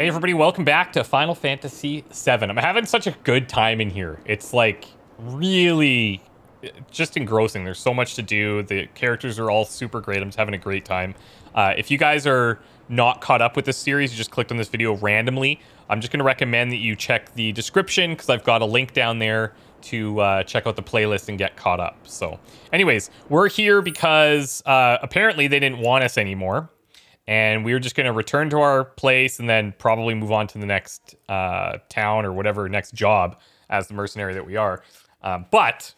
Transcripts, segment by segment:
Hey everybody, welcome back to Final Fantasy VII. I'm having such a good time in here. It's like really just engrossing. There's so much to do. The characters are all super great. I'm just having a great time. Uh, if you guys are not caught up with this series, you just clicked on this video randomly, I'm just going to recommend that you check the description because I've got a link down there to uh, check out the playlist and get caught up. So anyways, we're here because uh, apparently they didn't want us anymore. And we were just going to return to our place and then probably move on to the next uh, town or whatever next job as the mercenary that we are. Um, but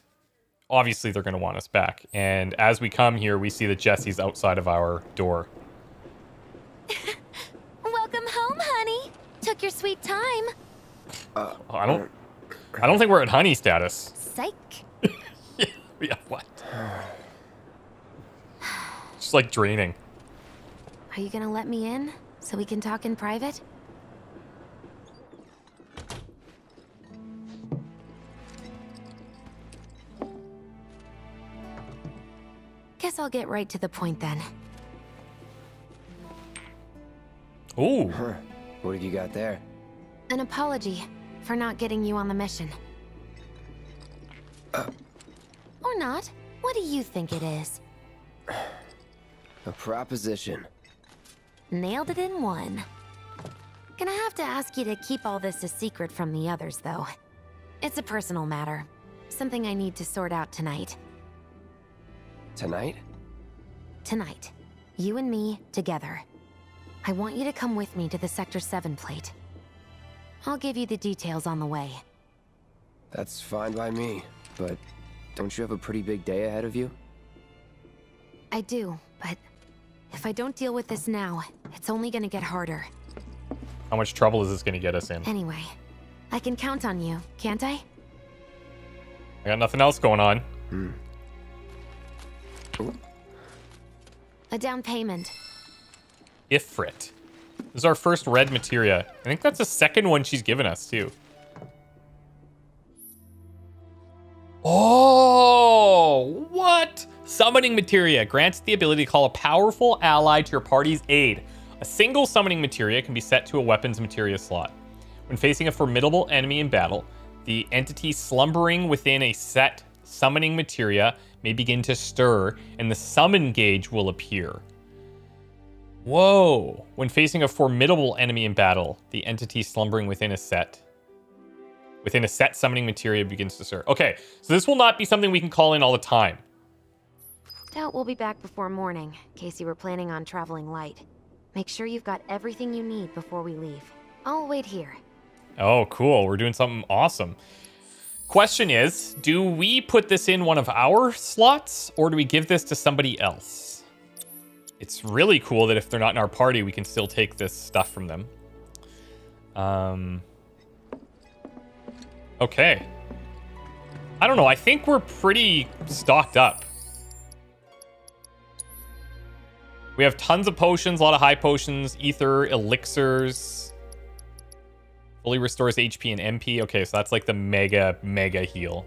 obviously they're going to want us back. And as we come here, we see that Jesse's outside of our door. Welcome home, honey. Took your sweet time. Uh, I don't. I don't think we're at honey status. Psych. yeah. What? Just like draining. Are you gonna let me in so we can talk in private? Guess I'll get right to the point then. Oh. Huh. What have you got there? An apology for not getting you on the mission. Uh. Or not. What do you think it is? A proposition. Nailed it in one. Gonna have to ask you to keep all this a secret from the others, though. It's a personal matter. Something I need to sort out tonight. Tonight? Tonight. You and me, together. I want you to come with me to the Sector 7 plate. I'll give you the details on the way. That's fine by me, but don't you have a pretty big day ahead of you? I do, but if I don't deal with this now, it's only gonna get harder. How much trouble is this gonna get us in? Anyway, I can count on you, can't I? I got nothing else going on. Hmm. A down payment. Ifrit. This is our first red materia. I think that's the second one she's given us, too. Oh, what? Summoning materia grants the ability to call a powerful ally to your party's aid. A single summoning materia can be set to a weapons materia slot. When facing a formidable enemy in battle, the entity slumbering within a set summoning materia may begin to stir, and the summon gauge will appear. Whoa! When facing a formidable enemy in battle, the entity slumbering within a set. Within a set summoning materia begins to stir. Okay, so this will not be something we can call in all the time. Doubt we'll be back before morning, in case you were planning on traveling light. Make sure you've got everything you need before we leave. I'll wait here. Oh, cool. We're doing something awesome. Question is, do we put this in one of our slots, or do we give this to somebody else? It's really cool that if they're not in our party, we can still take this stuff from them. Um... Okay. I don't know. I think we're pretty stocked up. We have tons of potions, a lot of high potions, ether, elixirs. Fully restores HP and MP. Okay, so that's like the mega, mega heal.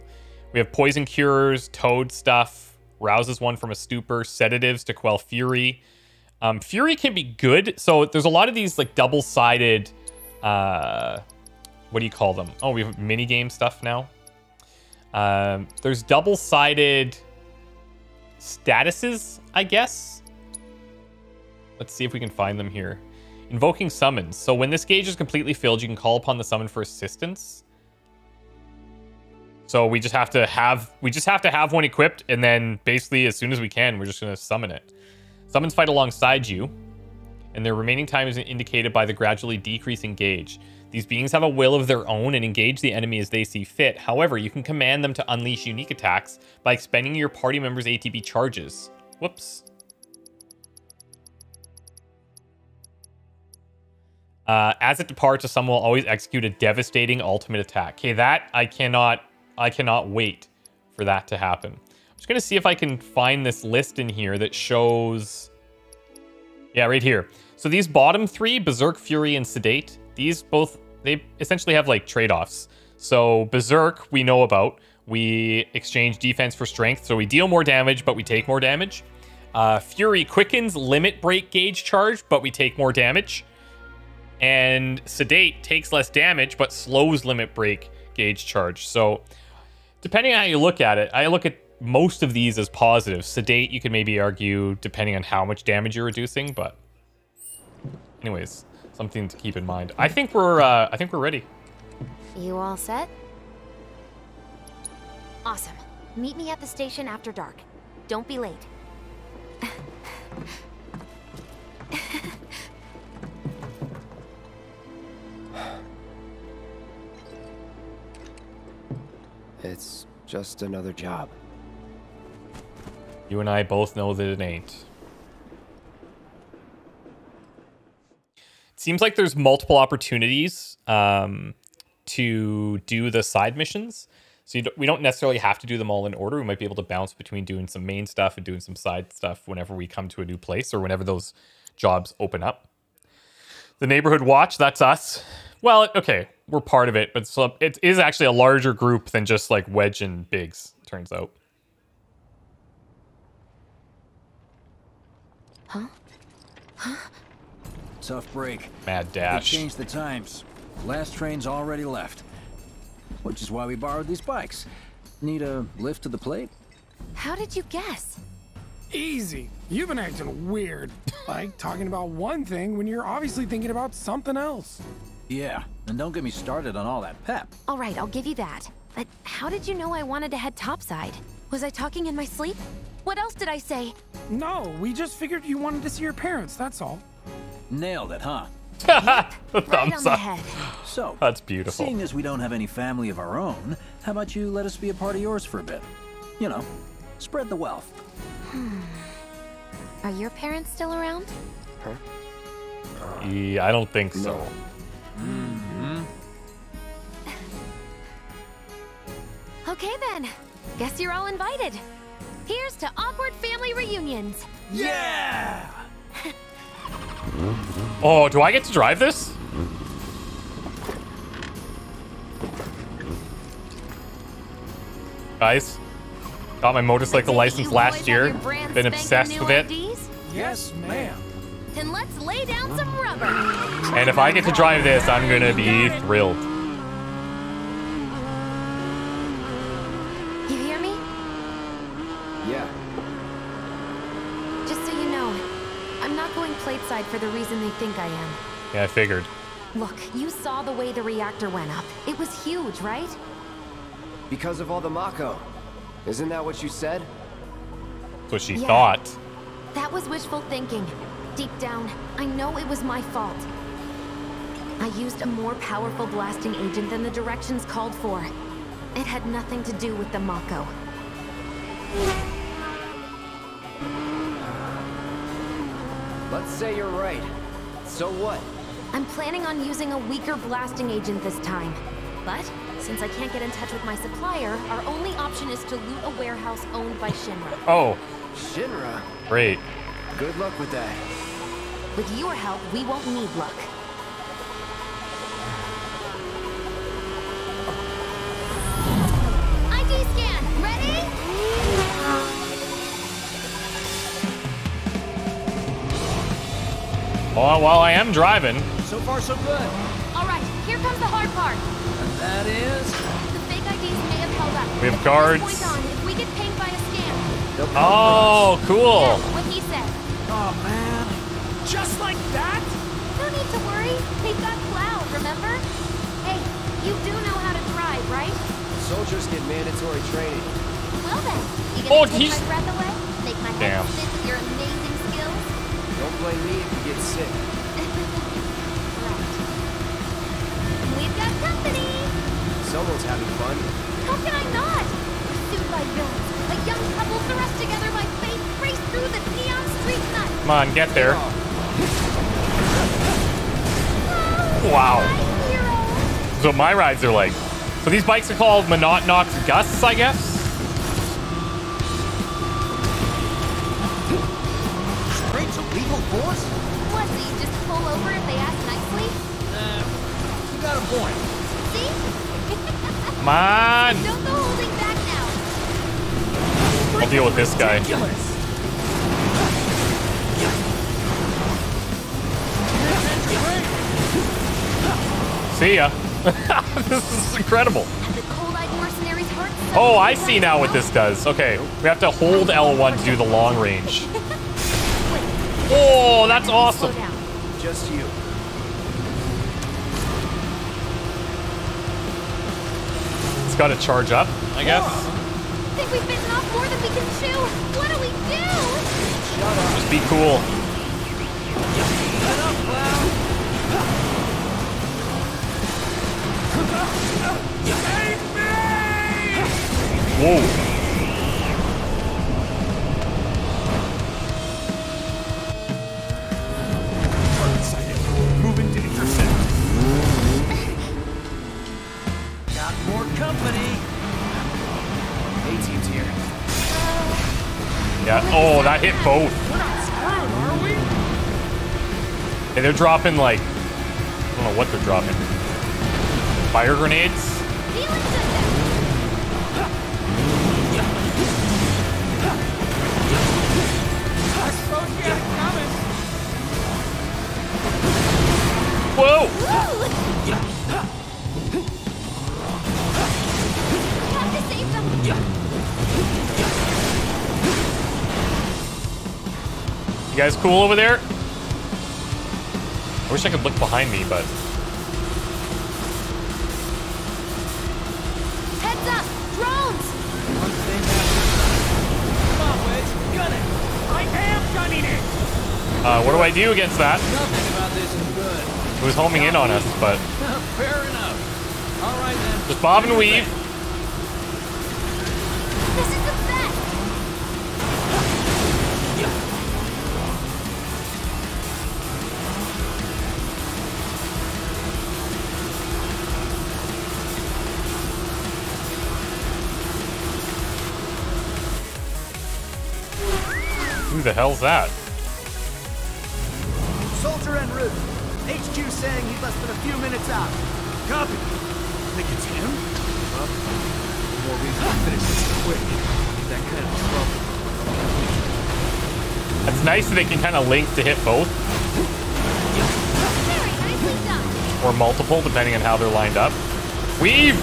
We have poison cures, toad stuff, rouses one from a stupor, sedatives to quell fury. Um, fury can be good. So there's a lot of these like double-sided, uh, what do you call them? Oh, we have mini game stuff now. Um, there's double-sided statuses, I guess. Let's see if we can find them here. Invoking summons. So when this gauge is completely filled, you can call upon the summon for assistance. So we just have to have we just have to have one equipped, and then basically as soon as we can, we're just gonna summon it. Summons fight alongside you, and their remaining time is indicated by the gradually decreasing gauge. These beings have a will of their own and engage the enemy as they see fit. However, you can command them to unleash unique attacks by expending your party members' ATB charges. Whoops. Uh, as it departs, a summon will always execute a devastating ultimate attack. Okay, that I cannot, I cannot wait for that to happen. I'm just gonna see if I can find this list in here that shows. Yeah, right here. So these bottom three, Berserk, Fury, and Sedate, these both they essentially have like trade-offs. So Berserk, we know about. We exchange defense for strength, so we deal more damage, but we take more damage. Uh, Fury quickens limit break gauge charge, but we take more damage. and sedate takes less damage but slows limit break gauge charge. So depending on how you look at it, I look at most of these as positive. Sedate, you could maybe argue depending on how much damage you're reducing, but anyways, something to keep in mind. I think we're uh, I think we're ready. You all set? Awesome. Meet me at the station after dark. Don't be late. It's just another job. You and I both know that it ain't. Seems like there's multiple opportunities um, to do the side missions. So don't, we don't necessarily have to do them all in order. We might be able to bounce between doing some main stuff and doing some side stuff whenever we come to a new place or whenever those jobs open up. The neighborhood watch, that's us. Well, okay, we're part of it, but so it is actually a larger group than just like Wedge and Biggs, turns out. Huh? Tough break. Mad dash. They dash. changed the times. Last train's already left. Which is why we borrowed these bikes. Need a lift to the plate? How did you guess? Easy. You've been acting weird. Like talking about one thing when you're obviously thinking about something else. Yeah, and don't get me started on all that pep. All right, I'll give you that. But how did you know I wanted to head topside? Was I talking in my sleep? What else did I say? No, we just figured you wanted to see your parents, that's all. Nailed it, huh? the Right thumbs the up. head. So, That's beautiful. seeing as we don't have any family of our own, how about you let us be a part of yours for a bit? You know, spread the wealth. Hmm. Are your parents still around? Huh? Yeah, I don't think so. Mm-hmm. Okay then. Guess you're all invited. Here's to awkward family reunions. Yeah! Oh, do I get to drive this? Guys, got my motorcycle license last year. Been obsessed with it. IDs? Yes, ma'am. Then let's lay down some rubber. And if I get to drive this, I'm gonna be thrilled. You hear me? Yeah, Just so you know, I'm not going plateside for the reason they think I am. Yeah, I figured. Look, you saw the way the reactor went up. It was huge, right? because of all the Mako. Isn't that what you said? That's what she Yeah. thought. That was wishful thinking. Deep down, I know it was my fault. I used a more powerful blasting agent than the directions called for. It had nothing to do with the Mako. Let's say you're right. So what? I'm planning on using a weaker blasting agent this time. But, since I can't get in touch with my supplier, our only option is to loot a warehouse owned by Shinra. Oh, Shinra. great. Good luck with that. With your help, we won't need luck. Oh, well, I am driving. So far, so good. All right, here comes the hard part. And that is... The fake IDs may have held up. We have but guards. On, if we get pinged by a scan, Oh, cool. yeah, what he said. Oh, man. Just like that? No need to worry. They've got Cloud, remember? Hey, you do know how to drive, right? Soldiers get mandatory training. Well then, you Oh, gonna take he's- my breath away? Make my head Damn. Blame me if you get sick. Right. We've got company! Someone's having fun. How can I not? Pursued by villains, a young couple thrust together by fate race through the neon street night. Come on, get there. Oh, Wow. My hero! So my rides are like. So these bikes are called Monotnox Gusts, I guess? Force? What, so you just pull over if they ask nicely? Uh, you got a point. See? Come on. Don't go holding back now. I'll deal with this guy. See ya. this is incredible. And the cold-eyed mercenaries hurt so Oh, I see now what this does. Okay, we have to hold L1 to do the long range. Oh, that's awesome. Just you. It's got to charge up, I guess. think we've bitten off more than we can chew. What do we do? Shut up. Just be cool. Whoa. Hit both. Hey, they're dropping like I don't know what they're dropping. Fire grenades. Guys cool over there? I wish I could look behind me, but Heads up! Drones! One thing after Come on, Wedge. Gun it. I am gunning it. uh, what do I do against that? Nothing about this is good. It was homing in on us, but Fair enough. All right, then. just bob and weave. The hell's that? Soldier en route. HQ saying he's less than a few minutes out. Copy. Think it's him? Well, more reason to finish this quick. That kind of trouble. It's nice that they can kind of link to hit both Very nicely done. or multiple, depending on how they're lined up. Weave!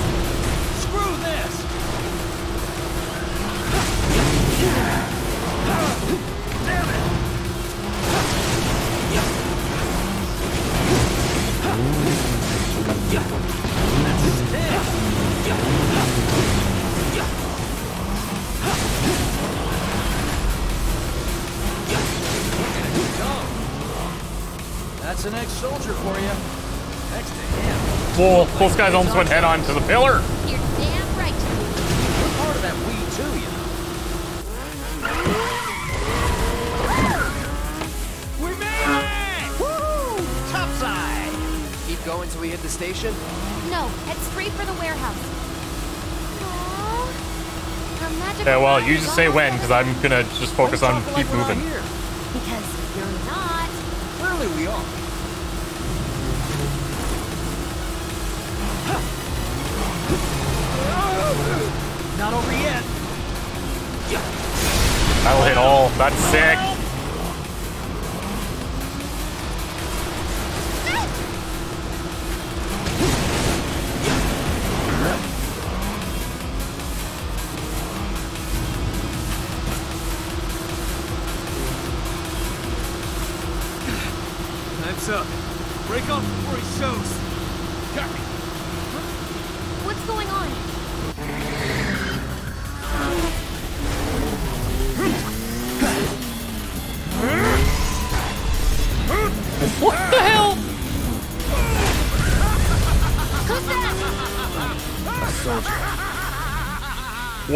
Him. Whoa, those guys almost went head on to the pillar. You're damn right. We're part of that we too, you know. We made it! Woo! Topside! Keep going till we hit the station? No, head straight for the warehouse. Aww. Yeah, well, you just say almost- when, because I'm gonna just focus on keep like we're moving. That's sick.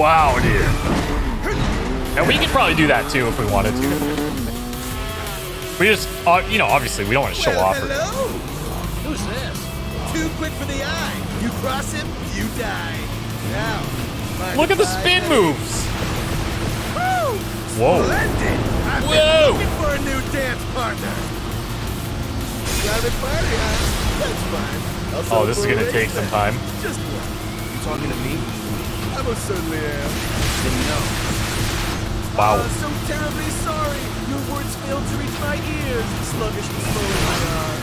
Wow, dude. And we could probably do that too if we wanted to. We just, uh, you know, obviously we don't want to show off. Or, Hello! Who's this? Too quick for the eye. You cross him, you die. Now, look at the spin have- moves. Woo! Whoa. Splendid! I've Whoa! been looking for a new dance partner. Private party, huh? That's fine. I'll Oh, this is gonna take some time. Just one. You talking to me? I most certainly am. Then no. Wow. Uh, so terribly sorry. Your words failed to reach my ears. Sluggish and slow as they are.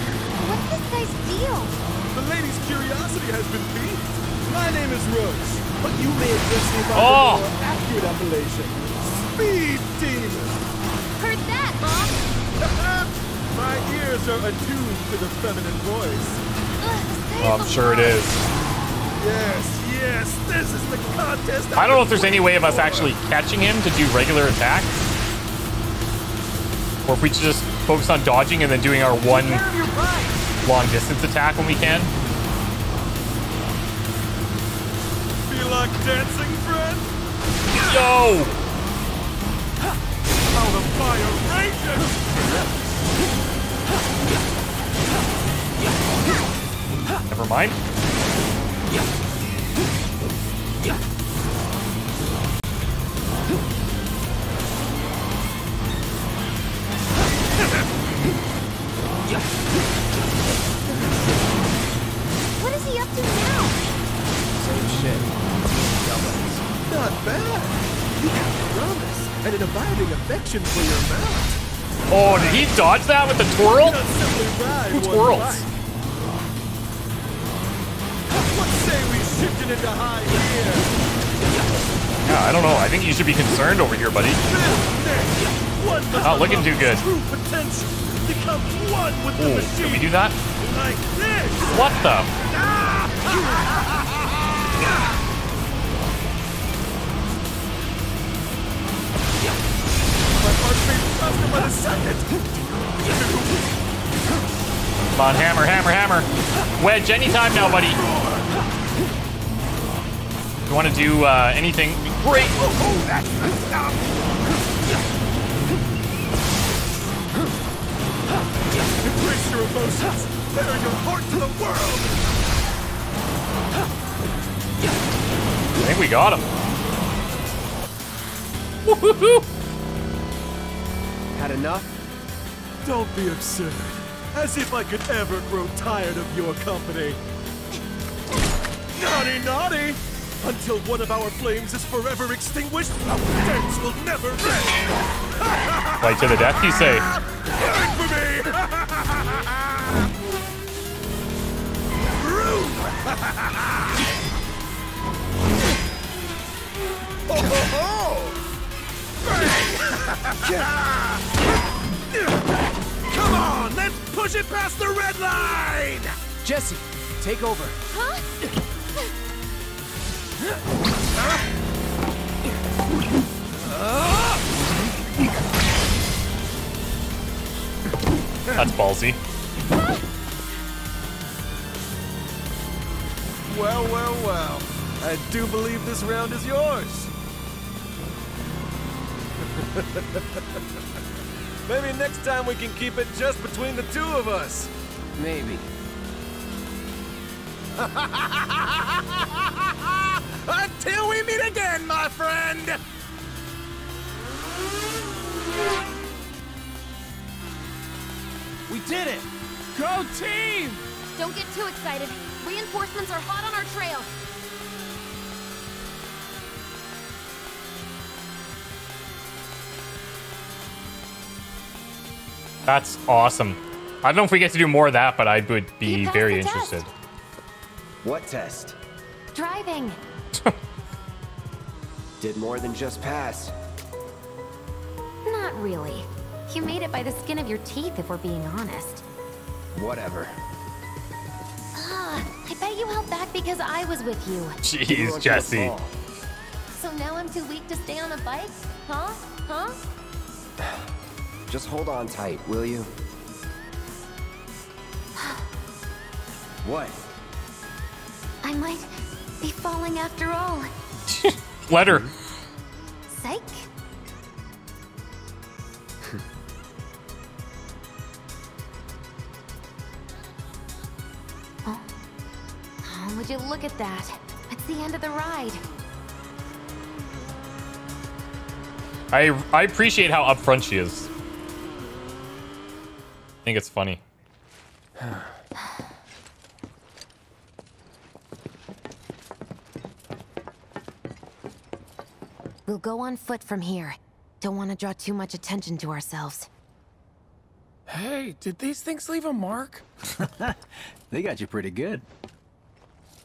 What's this guy's deal? The lady's curiosity has been piqued. My name is Roche, but you may address me by Oh. the more accurate appellation. Speed Demon. Heard that, Mom? My ears are attuned to the feminine voice. Oh, I'm sure it is. Yes, yes, this is the contest. I don't know if there's any way of us actually catching him to do regular attacks. Or if we should just focus on dodging and then doing our one Care of your bike. long distance attack when we can. Feel like dancing, friend? Yo! How the fire rages! Never mind. Dodge that with the twirl? Not simply ride Who twirls? bike. What say we shift it into high gear? Yeah, I don't know. I think you should be concerned over here, buddy. Not looking too good. True potential. Become one with the Oh, can we do that? What the? My faster by the second. Come on, hammer, hammer, hammer. Wedge, anytime now, buddy. If you want to do uh, anything, great. Oh, that's the stuff. Embrace your emotions. Bear your heart to the world. I think we got him. Woohoo! Had enough? Don't be absurd. As if I could ever grow tired of your company. Naughty, naughty! Until one of our flames is forever extinguished, our dance will never end! Fight to the death, you say? Wait for me! Rude! ho, ho, ho! Come on, let's push it past the red line! Jesse, take over. That's ballsy. Well, well, well. I do believe this round is yours. Maybe next time we can keep it just between the two of us. Maybe. Until we meet again, my friend! We did it. Go team! Don't get too excited. Reinforcements are hot on our trail. That's awesome. I don't know if we get to do more of that, but I would be very the test. interested. What test? Driving. Did more than just pass. Not really. You made it by the skin of your teeth, if we're being honest. Whatever. Ah, I bet you held back because I was with you. Jeez, want you to Jesse. So now I'm too weak to stay on a bike? Huh? Huh? Just hold on tight, will you? What? I might be falling after all. Let her. Psych. oh. oh, would you look at that? It's the end of the ride. I I appreciate how upfront she is. I think it's funny. We'll go on foot from here. Don't want to draw too much attention to ourselves. Hey, did these things leave a mark? They got you pretty good.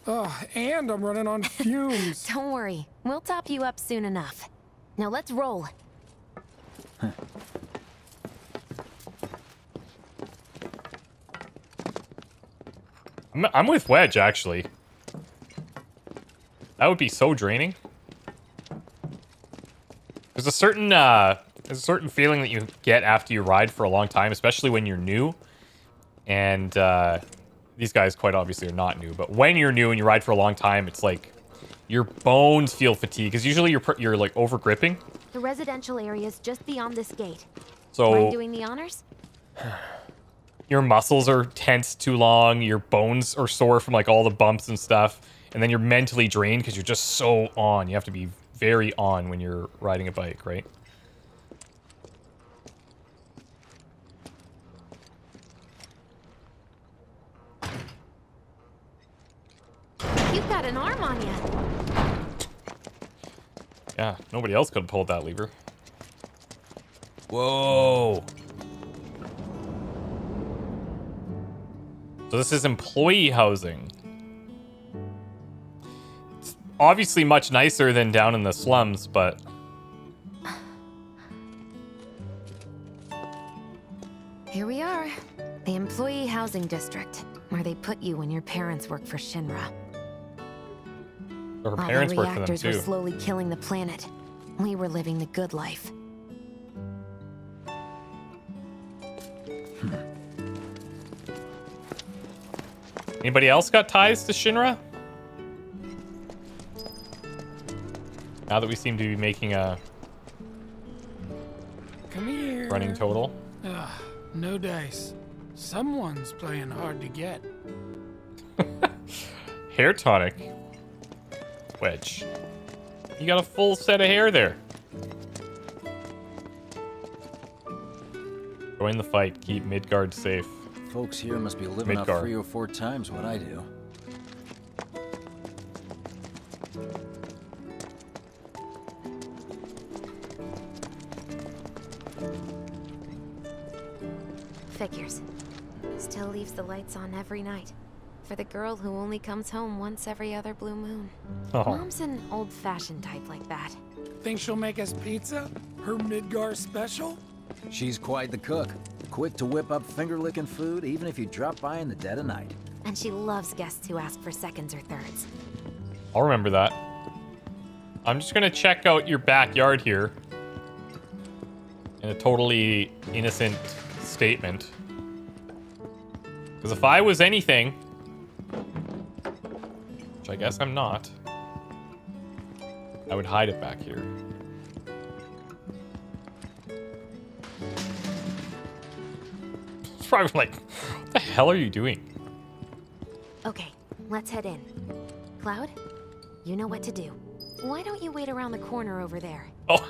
Ugh, and I'm running on fumes. Don't worry, we'll top you up soon enough. Now let's roll. I'm, I'm with Wedge, actually. That would be so draining. There's a certain, uh, there's a certain feeling that you get after you ride for a long time, especially when you're new. And, uh, these guys quite obviously are not new, but when you're new and you ride for a long time, it's like your bones feel fatigued because usually you're, you're like over gripping. The residential area's just beyond this gate. So Mind doing the honors? your muscles are tense too long, your bones are sore from like all the bumps and stuff, and then you're mentally drained because you're just so on. You have to be very on when you're riding a bike, right? You've got an arm on you. Yeah, nobody else could have pulled that lever. Whoa. So this is employee housing. It's obviously much nicer than down in the slums, but... Here we are. The employee housing district, where they put you when your parents work for Shinra. Her While parents work for them reactors were slowly killing the planet, we were living the good life. Anybody else got ties to Shinra? Now that we seem to be making a Come here. running total. Ugh, no dice. Someone's playing hard to get. Hair tonic. Wedge. You got a full set of hair there. Join the fight. Keep Midgar safe. Folks here must be living Midgar. off three or four times what I do. Figures. Still leaves the lights on every night. For the girl who only comes home once every other blue moon. Oh, Mom's an old-fashioned type like that. Think she'll make us pizza? Her Midgar special? She's quite the cook. Quick to whip up finger-licking food, even if you drop by in the dead of night. And she loves guests who ask for seconds or thirds. I'll remember that. I'm just gonna check out your backyard here. In a totally innocent statement. Because if I was anything, which I guess I'm not, I would hide it back here. Probably like, what the hell are you doing? Okay, let's head in. Cloud, you know what to do. Why don't you wait around the corner over there? Oh,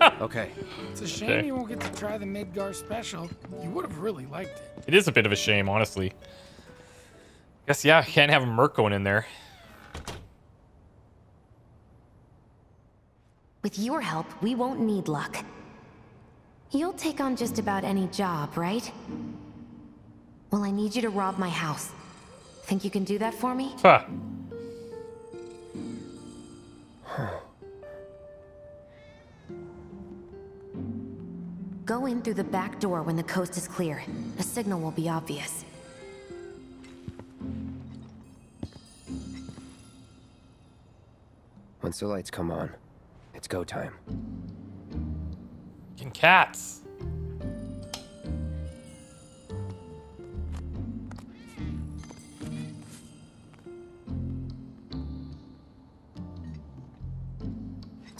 Okay. It's a shame Okay. you won't get to try the Midgar special. You would have really liked it. It is a bit of a shame, honestly. Guess, yeah, can't have a Merc going in there. With your help, we won't need luck. You'll take on just about any job, right? Well, I need you to rob my house. Think you can do that for me? Huh. Go in through the back door when the coast is clear. A signal will be obvious. Once the lights come on, it's go time. Fucking cats.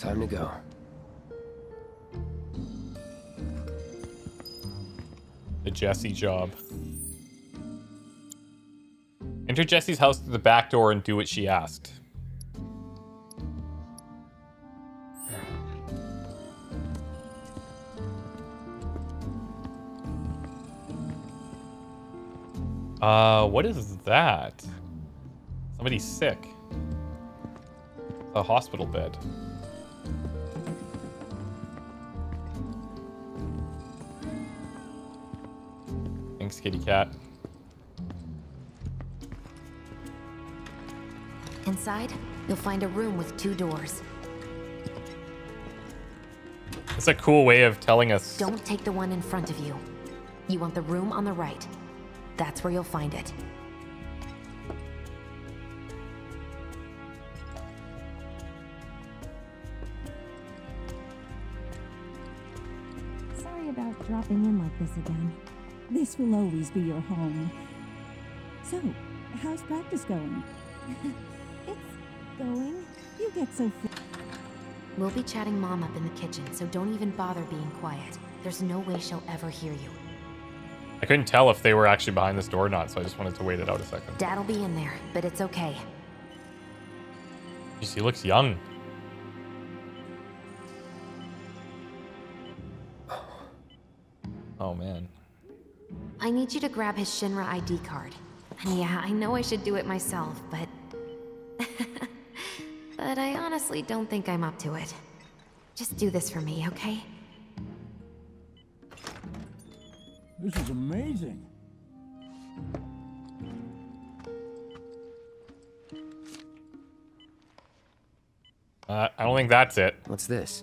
Time to go. The Jesse job. Enter Jesse's house through the back door and do what she asked. Uh, what is that? Somebody's sick. A hospital bed. Thanks, kitty cat. Inside, you'll find a room with two doors. It's a cool way of telling us. Don't take the one in front of you. You want the room on the right. That's where you'll find it. Sorry about dropping in like this again. This will always be your home. So, how's practice going? it's going. You get so free. We'll be chatting Mom up in the kitchen, so don't even bother being quiet. There's no way she'll ever hear you. I couldn't tell if they were actually behind this door or not, so I just wanted to wait it out a second. Dad'll be in there, but it's okay. Jeez, he looks young. Oh man. I need you to grab his Shinra ID card. And yeah, I know I should do it myself, but... but I honestly don't think I'm up to it. Just do this for me, okay? This is amazing. Uh, I don't think that's it. What's this?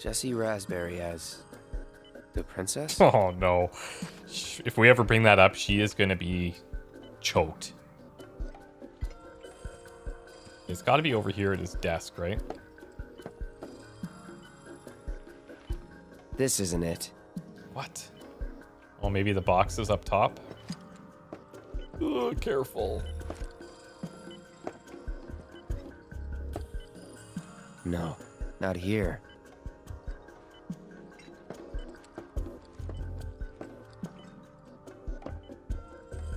Jesse Rasberry as the princess? Oh no. If we ever bring that up, she is gonna be choked. It's gotta be over here at his desk, right? This isn't it. What? Oh, maybe the box is up top? Ugh, careful. No, not here.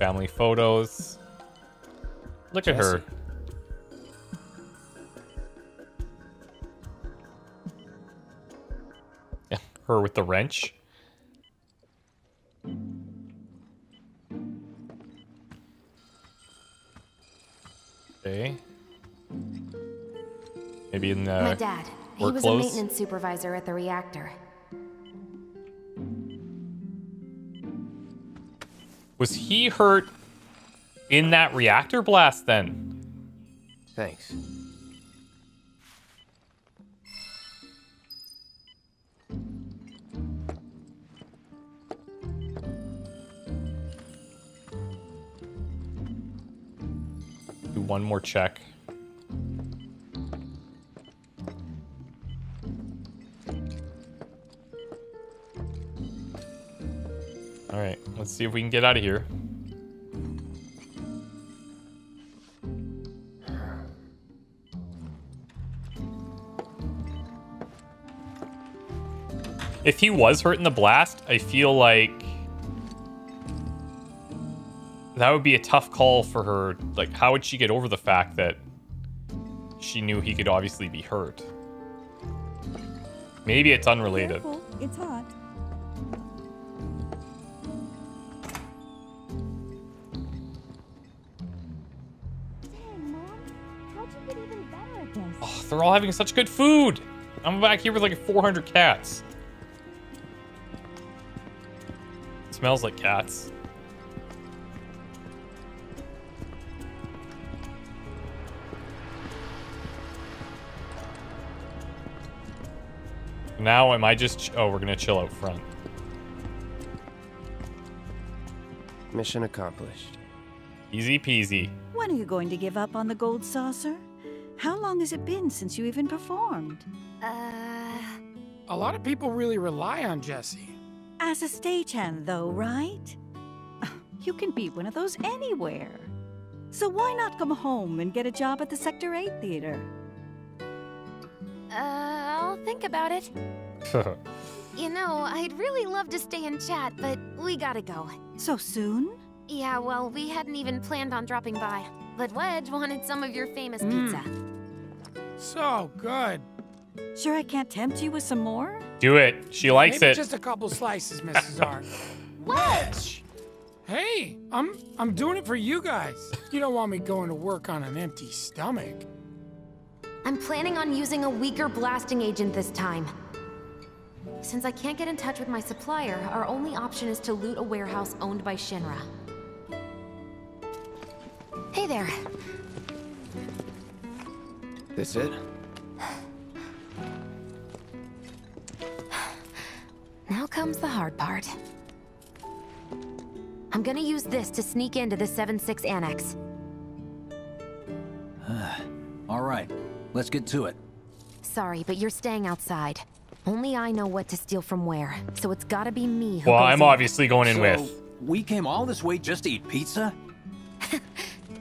Family photos. Look at her. Her with the wrench. Okay. Maybe in the my dad. He was a maintenance supervisor at the reactor. Was he hurt in that reactor blast then? Thanks. Do one more check. Let's see if we can get out of here. If he was hurt in the blast, I feel like that would be a tough call for her. Like, how would she get over the fact that she knew he could obviously be hurt? Maybe it's unrelated. Careful, it's hot. They're all having such good food. I'm back here with like 400 cats. smells like cats. Now, am I just... Oh, we're going to chill out front. Mission accomplished. Easy peasy. When are you going to give up on the gold saucer? How long has it been since you even performed? Uh, A lot of people really rely on Jesse. As a stagehand, though, right? You can be one of those anywhere. So why not come home and get a job at the Sector 8 Theater? uh, I'll think about it. You know, I'd really love to stay and chat, but we gotta go. So soon? Yeah, well, we hadn't even planned on dropping by. But Wedge wanted some of your famous pizza. So good. Sure I can't tempt you with some more? Do it. She likes Maybe it. just a couple slices, Mrs. R. Wedge! Hey, I'm I'm doing it for you guys. You don't want me going to work on an empty stomach. I'm planning on using a weaker blasting agent this time. Since I can't get in touch with my supplier, our only option is to loot a warehouse owned by Shinra. Hey there. This it? Now comes the hard part. I'm gonna use this to sneak into the 7-6 Annex. All right, let's get to it. Sorry, but you're staying outside. Only I know what to steal from where, so it's gotta be me who Well, I'm in. obviously going in so, with. we came all this way just to eat pizza?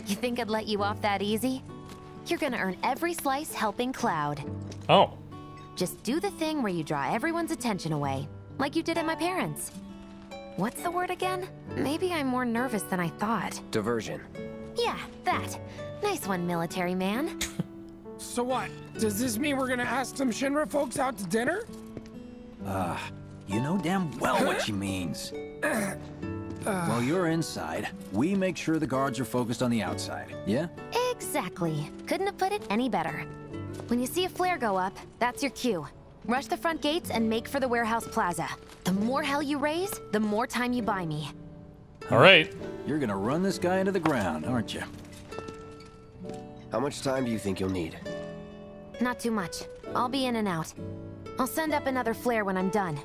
You think I'd let you off that easy? You're gonna earn every slice helping Cloud. Oh. Just do the thing where you draw everyone's attention away, like you did at my parents. What's the word again? Maybe I'm more nervous than I thought. Diversion. Yeah, that. Nice one, military man. So what? Does this mean we're gonna ask some Shinra folks out to dinner? Uh, you know damn well what she means. While you're inside, we make sure the guards are focused on the outside, yeah? Exactly. Couldn't have put it any better. When you see a flare go up, that's your cue. Rush the front gates and make for the warehouse plaza. The more hell you raise, the more time you buy me. All right. You're gonna run this guy into the ground, aren't you? How much time do you think you'll need? Not too much. I'll be in and out. I'll send up another flare when I'm done.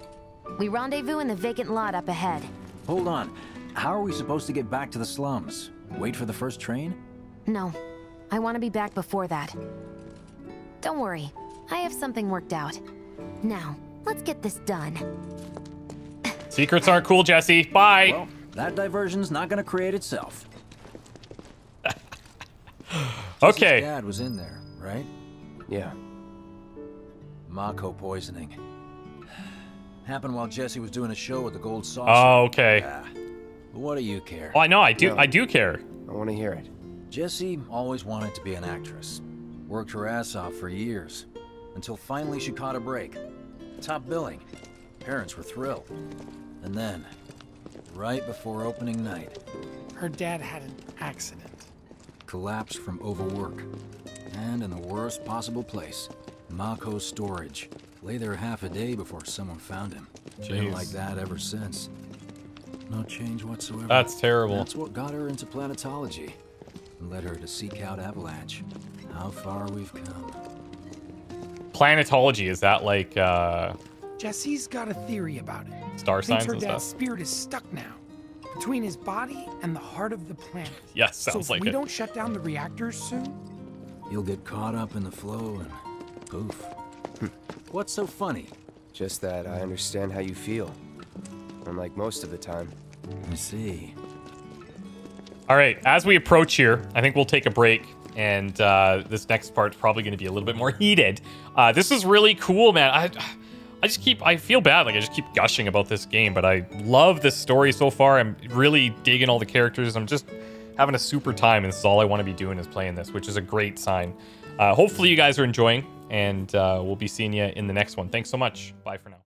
We rendezvous in the vacant lot up ahead. Hold on. How are we supposed to get back to the slums? Wait for the first train? No, I want to be back before that. Don't worry, I have something worked out. Now, let's get this done. Secrets aren't cool, Jessie. Bye. Well, that diversion's not gonna create itself. okay. Dad was in there, right? Yeah. Mako poisoning. Happened while Jessie was doing a show with the Gold Saucer. Oh, okay. Yeah. But what do you care? Oh, I know. I do. No. I do care. I want to hear it. Jessie always wanted to be an actress. Worked her ass off for years. Until finally she caught a break. Top billing. Parents were thrilled. And then, right before opening night, Her dad had an accident. collapsed from overwork. And in the worst possible place, Mako's storage. Lay there half a day before someone found him. Been like that ever since. No change whatsoever. That's terrible. That's what got her into planetology. And led her to seek out Avalanche. How far we've come. Planetology is that like uh, Jessie's got a theory about it. star signs her and dad's stuff? spirit is stuck now, between his body and the heart of the planet. Yes, so sounds if like we it. don't shut down the reactors soon, You'll get caught up in the flow and poof. What's so funny? Just that I understand how you feel. Unlike most of the time. I see. All right. As we approach here, I think we'll take a break. And uh, this next part's probably going to be a little bit more heated. Uh, this is really cool, man. I, I just keep, I feel bad. Like, I just keep gushing about this game, but I love this story so far. I'm really digging all the characters. I'm just having a super time, and this is all I want to be doing is playing this, which is a great sign. Uh, hopefully, you guys are enjoying, and uh, we'll be seeing you in the next one. Thanks so much. Bye for now.